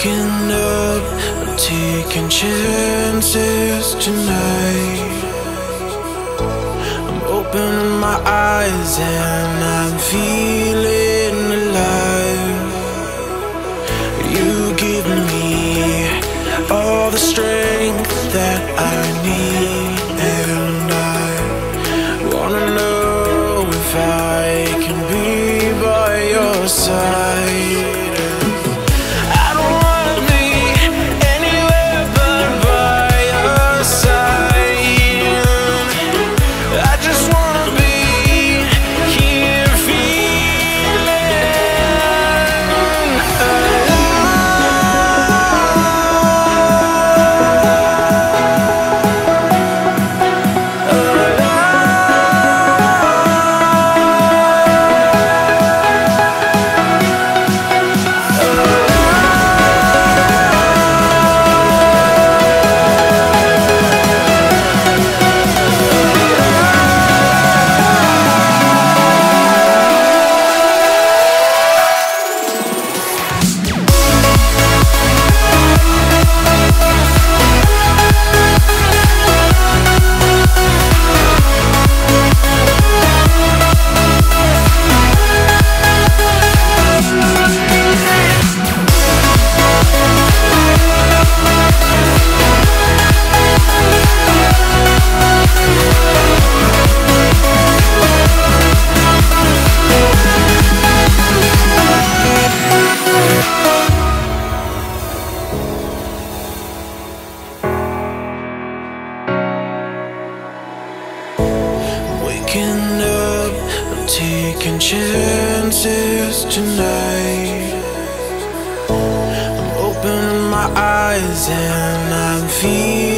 waking up, I'm taking chances tonight. I'm opening my eyes and I'm feeling. Waking up, I'm taking chances tonight. I'm opening my eyes and I'm feeling.